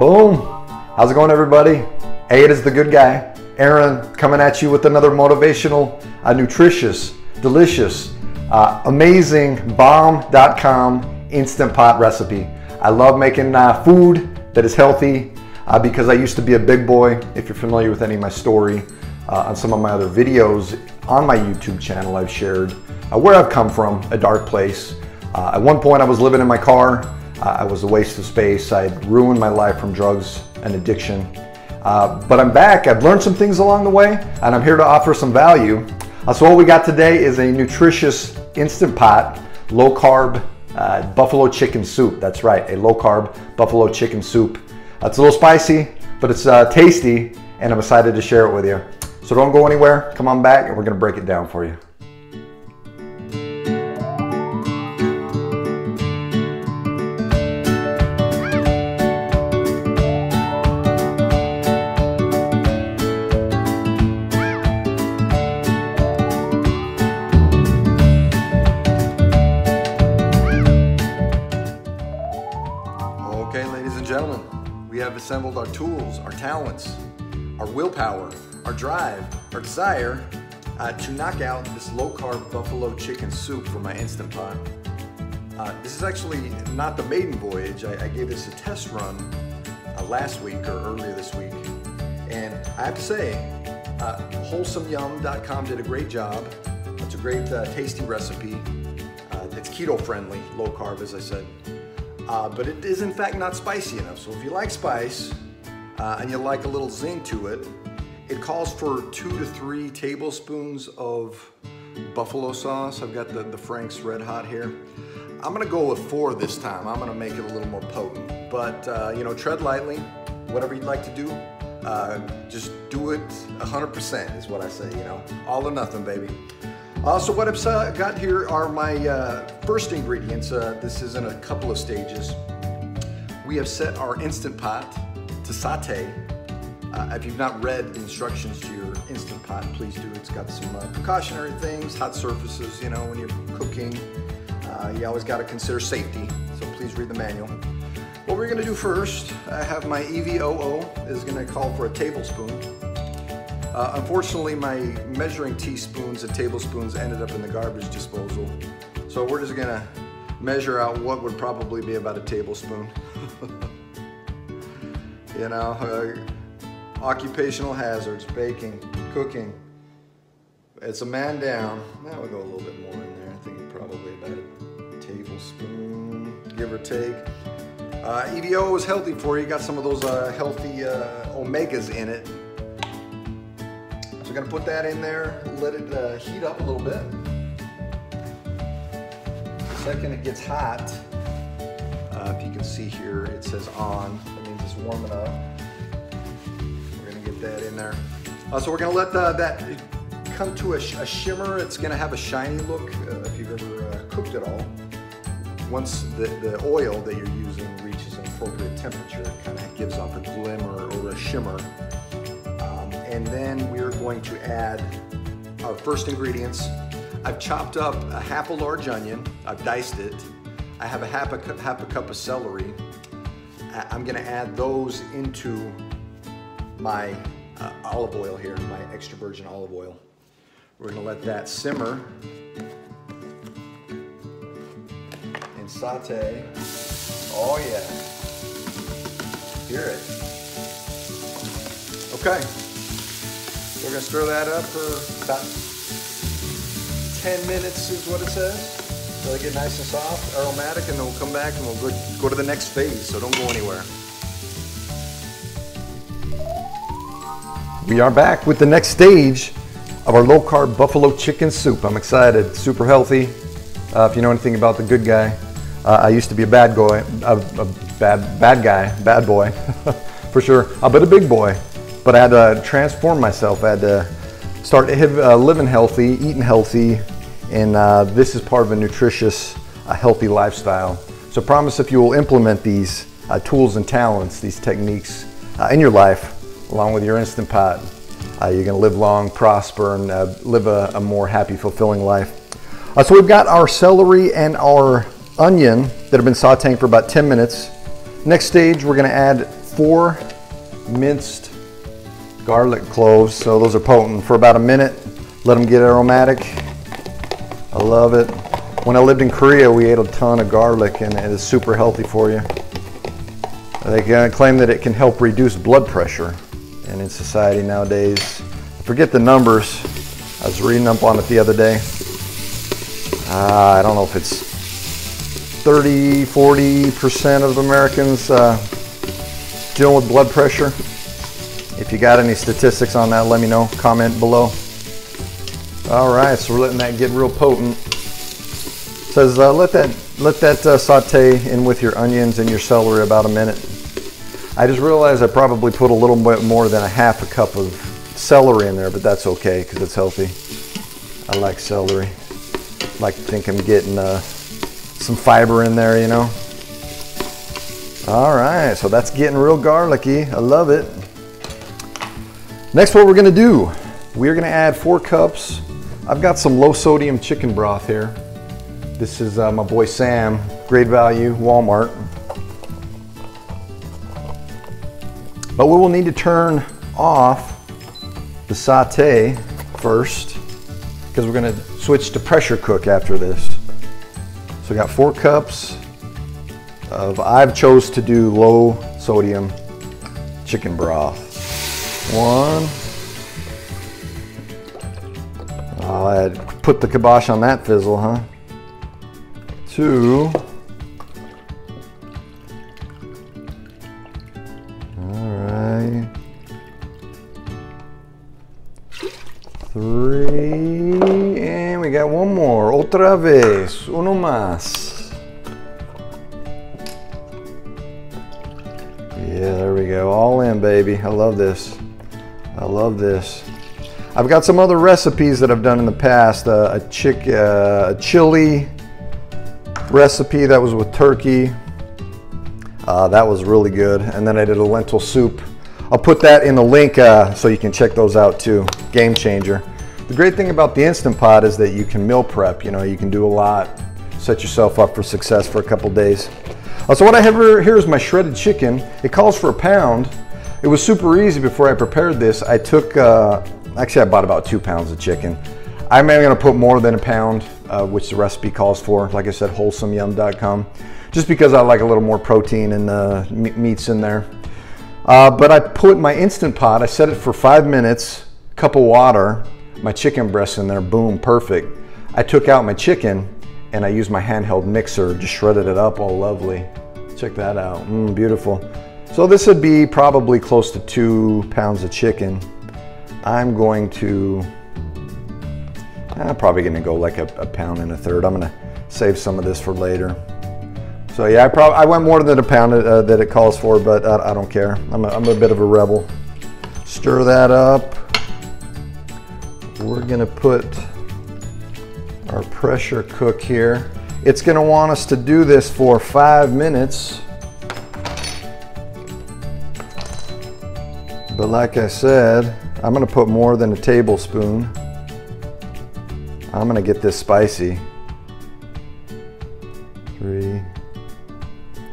Boom. How's it going, everybody? Hey, it is the good guy, Aaron, coming at you with another motivational, uh, nutritious, delicious, uh, amazing, bomb.com instant pot recipe. I love making uh, food that is healthy uh, because I used to be a big boy. If you're familiar with any of my story, uh, on some of my other videos on my YouTube channel, I've shared uh, where I've come from, a dark place. At one point, I was living in my car. Uh, I was a waste of space. I had ruined my life from drugs and addiction. Uh, but I'm back. I've learned some things along the way, and I'm here to offer some value. so what we got today is a nutritious instant pot, low carb uh, buffalo chicken soup. That's right, a low carb buffalo chicken soup. Uh, it's a little spicy, but it's uh, tasty, and I'm excited to share it with you. So don't go anywhere. Come on back, and we're going to break it down for you. Assembled our tools, our talents, our willpower, our drive, our desire uh, to knock out this low carb buffalo chicken soup for my Instant Pot. Uh, this is actually not the maiden voyage. I, I gave this a test run uh, last week or earlier this week. And I have to say, uh, wholesomeyum.com did a great job. It's a great uh, tasty recipe. Uh, it's keto friendly, low carb as I said. Uh, but it is in fact not spicy enough. So if you like spice uh, and you like a little zing to it, it calls for two to three tablespoons of buffalo sauce. I've got the, the Frank's Red Hot here. I'm gonna go with four this time. I'm gonna make it a little more potent. But uh, you know, tread lightly, whatever you'd like to do. Uh, just do it 100% is what I say, you know. All or nothing, baby. Uh, so what I've uh, got here are my uh, first ingredients. Uh, this is in a couple of stages. We have set our Instant Pot to saute. Uh, if you've not read the instructions to your Instant Pot, please do. It's got some uh, precautionary things, hot surfaces, you know, when you're cooking. you always got to consider safety, so please read the manual. What we're gonna do first, I have my EVOO, is gonna call for a tablespoon. Uh, unfortunately, my measuring teaspoons and tablespoons ended up in the garbage disposal. So we're just gonna measure out what would probably be about a tablespoon. you know, uh, occupational hazards, baking, cooking. It's a man down. Now we go a little bit more in there. I think probably about a tablespoon, give or take. Uh, EVO is healthy for you. Got some of those uh, healthy uh, omegas in it. So we're gonna put that in there, let it uh, heat up a little bit. The second it gets hot, uh, if you can see here, it says on. That means it's warming up. We're gonna get that in there. Uh, so we're gonna let the, that come to a, sh a, shimmer. It's gonna have a shiny look uh, if you've ever uh, cooked it all. Once the, the oil that you're using reaches an appropriate temperature, it kind of gives off a glimmer or a shimmer and then we're going to add our first ingredients. I've chopped up a half a large onion, I've diced it. I have a half a, half a cup of celery. I'm gonna add those into my uh, olive oil here, my extra virgin olive oil. We're gonna let that simmer and saute. Oh yeah, hear it. Okay, we're gonna stir that up for about 10 minutes is what it says. So they get nice and soft, aromatic, and then we'll come back and we'll go, go to the next phase, so don't go anywhere. We are back with the next stage of our low carb buffalo chicken soup. I'm excited, super healthy. Uh, if you know anything about the good guy, uh, I used to be a bad guy, a, a bad, bad guy, bad boy, for sure, uh, but a big boy but I had to transform myself. I had to start uh, living healthy, eating healthy, and uh, this is part of a nutritious, uh, healthy lifestyle. So promise if you will implement these uh, tools and talents, these techniques uh, in your life, along with your Instant Pot, uh, you're gonna live long, prosper, and live a, a, more happy, fulfilling life. so we've got our celery and our onion that have been sauteing for about 10 minutes. Next stage, we're gonna add four minced garlic cloves. So those are potent for about a minute. Let them get aromatic. I love it. When I lived in Korea, we ate a ton of garlic and it is super healthy for you. They claim that it can help reduce blood pressure. And in society nowadays, forget the numbers. I was reading up on it the other day. Uh, I don't know if it's 30, 40% of Americans uh, dealing with blood pressure. If you got any statistics on that, let me know. Comment below. All right, so we're letting that get real potent. It says uh, let that let that uh, saute in with your onions and your celery about a minute. I just realized I probably put a little bit more than a half a cup of celery in there, but that's okay because it's healthy. I like celery. Like to think I'm getting uh, some fiber in there, you know. All right, so that's getting real garlicky. I love it. Next, what we're gonna do, we're gonna add four cups. I've got some low sodium chicken broth here. This is uh, my boy Sam, great value, Walmart. But we will need to turn off the saute first because we're gonna switch to pressure cook after this. So we got four cups of, I've chose to do low sodium chicken broth. One. Oh, I had put the kibosh on that fizzle, huh? Two. All right. Three. And we got one more. Otra vez. Uno más. Yeah, there we go. All in, baby. I love this. I love this. I've got some other recipes that I've done in the past. Uh, a chick, uh, a chili recipe that was with turkey. Uh, that was really good. And then I did a lentil soup. I'll put that in the link uh, so you can check those out too. Game changer. The great thing about the Instant Pot is that you can meal prep. You know, you can do a lot. Set yourself up for success for a couple days. Uh, so what I have here is my shredded chicken. It calls for a pound. It was super easy before I prepared this. I took, uh, actually I bought about two pounds of chicken. I'm gonna put more than a pound, uh, which the recipe calls for. Like I said, wholesomeyum.com. Just because I like a little more protein and uh, meats in there. Uh, but I put my Instant Pot, I set it for five minutes, cup of water, my chicken breast in there, boom, perfect. I took out my chicken and I used my handheld mixer, just shredded it up all lovely. Check that out, mm, beautiful. So this would be probably close to two pounds of chicken. I'm going to, I'm probably gonna go like a, a pound and a third. I'm gonna save some of this for later. So yeah, I probably I went more than a pound uh, that it calls for, but I, I don't care. I'm a, I'm a bit of a rebel. Stir that up. We're gonna put our pressure cook here. It's gonna want us to do this for five minutes. But like I said, I'm gonna put more than a tablespoon. I'm gonna get this spicy. Three.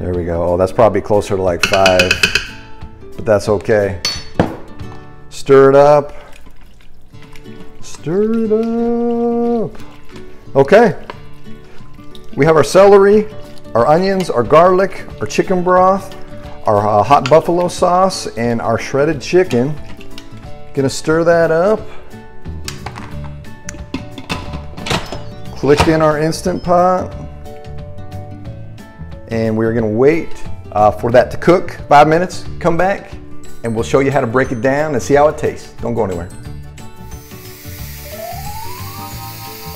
There we go. Oh, that's probably closer to like five, but that's okay. Stir it up. Stir it up. Okay. We have our celery, our onions, our garlic, our chicken broth, our uh, hot buffalo sauce and our shredded chicken. Gonna stir that up. Click in our Instant Pot. And we're gonna wait uh, for that to cook five minutes, come back, and we'll show you how to break it down and see how it tastes. Don't go anywhere.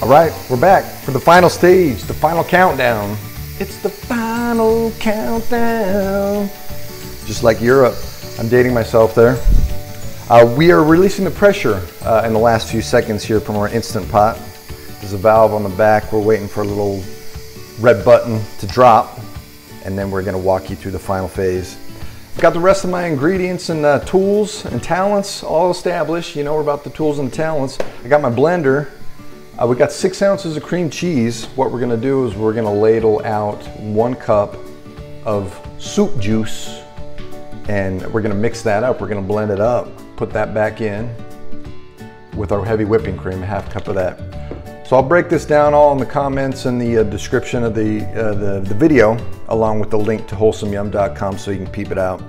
All right, we're back for the final stage, the final countdown. It's the final countdown just like Europe. I'm dating myself there. Uh, we are releasing the pressure uh, in the last few seconds here from our Instant Pot. There's a valve on the back. We're waiting for a little red button to drop, and then we're gonna walk you through the final phase. Got the rest of my ingredients and uh, tools and talents all established. You know about the tools and the talents. I got my blender. Uh, we got six ounces of cream cheese. What we're gonna do is we're gonna ladle out one cup of soup juice And we're gonna mix that up. We're gonna blend it up, put that back in with our heavy whipping cream, half cup of that. So I'll break this down all in the comments and the uh, description of the, uh, the, the video, along with the link to wholesomeyum.com so you can peep it out.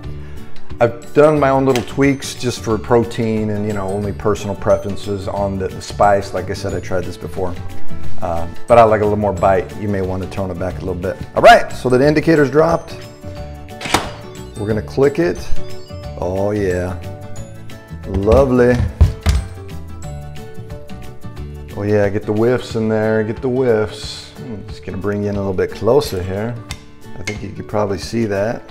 I've done my own little tweaks just for protein and you know only personal preferences on the, spice. Like I said, I tried this before, uh, but I like a little more bite. You may want to tone it back a little bit. All right, so the indicator's dropped. We're gonna click it. Oh yeah, lovely. Oh yeah, get the whiffs in there, get the whiffs. I'm just gonna bring you in a little bit closer here. I think you could probably see that.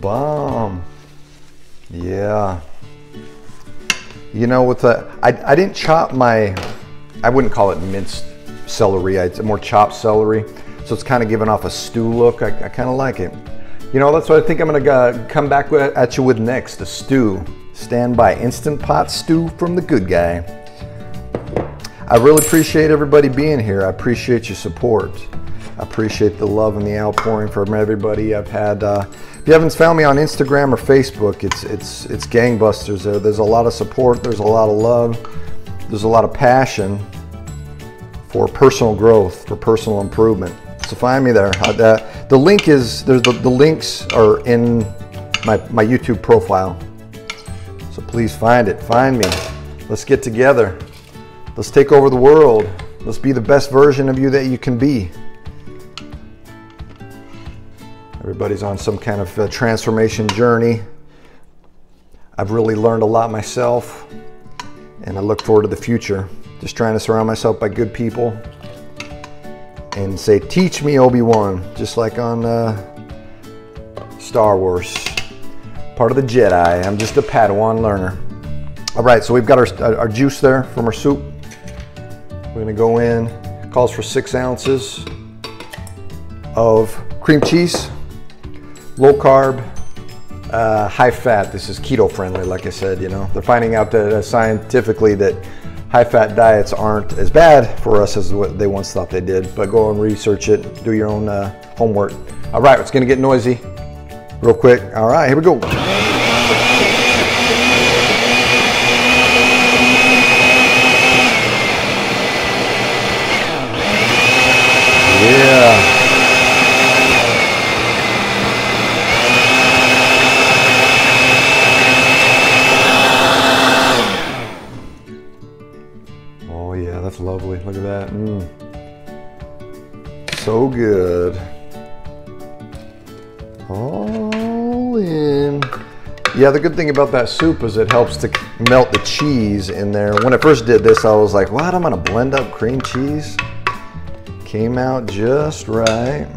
Bomb. Yeah. You know, with the, I, I didn't chop my, I wouldn't call it minced celery. It's more chopped celery. So it's kind of giving off a stew look. I, I kind of like it. You know, that's what I think I'm gonna come back with at you with next, a stew. Stand by Instant Pot Stew from the good guy. I really appreciate everybody being here. I appreciate your support. I appreciate the love and the outpouring from everybody. I've had, uh, you haven't found me on Instagram or Facebook, it's, it's, it's gangbusters there. There's a lot of support, there's a lot of love, there's a lot of passion for personal growth, for personal improvement. So find me there. Uh, the, the link is, there's the, the links are in my, my YouTube profile. So please find it, find me. Let's get together. Let's take over the world. Let's be the best version of you that you can be. Everybody's on some kind of uh, transformation journey. I've really learned a lot myself, and I look forward to the future. Just trying to surround myself by good people and say, Teach me, Obi Wan, just like on uh, Star Wars. Part of the Jedi. I'm just a Padawan learner. All right, so we've got our, our juice there from our soup. We're gonna go in, calls for six ounces of cream cheese low carb, uh, high fat. This is keto friendly, like I said. You know, they're finding out that uh, scientifically that high fat diets aren't as bad for us as what they once thought they did. But go and research it, do your own uh, homework. All right, it's gonna get noisy real quick. All right, here we go. Yeah, the good thing about that soup is it helps to melt the cheese in there. When I first did this, I was like, what? I'm gonna blend up cream cheese? Came out just right.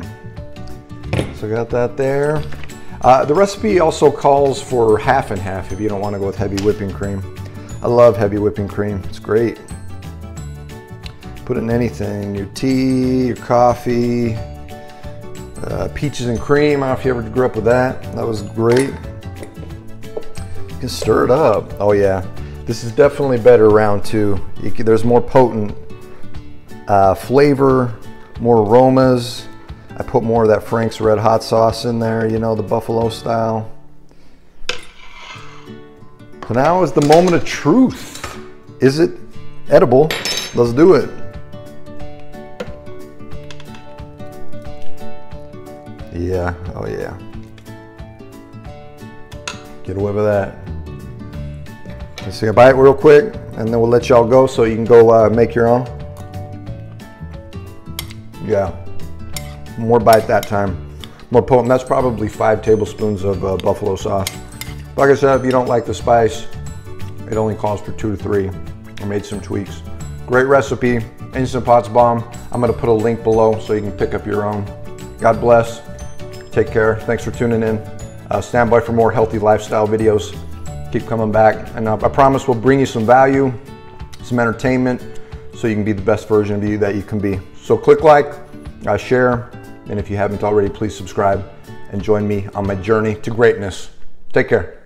So got that there. Uh, the recipe also calls for half and half if you don't want to go with heavy whipping cream. I love heavy whipping cream. It's great. Put it in anything, your tea, your coffee, uh, peaches and cream. I don't know if you ever grew up with that. That was great. Can stir it up. Oh yeah, this is definitely better round two. There's more potent uh, flavor, more aromas. I put more of that Frank's Red Hot sauce in there, you know, the buffalo style. So now is the moment of truth. Is it edible? Let's do it. Yeah, oh yeah. Get away with that. Let's take a bite real quick and then we'll let y'all go so you can go uh, make your own. Yeah, more bite that time. More potent, that's probably five tablespoons of uh, buffalo sauce. Like I said, if you don't like the spice, it only calls for two to three. I made some tweaks. Great recipe, Instant Pots Bomb. I'm gonna put a link below so you can pick up your own. God bless. Take care. Thanks for tuning in. Uh, stand by for more healthy lifestyle videos. Keep coming back. And I promise we'll bring you some value, some entertainment, so you can be the best version of you that you can be. So click like, uh, share, and if you haven't already, please subscribe and join me on my journey to greatness. Take care.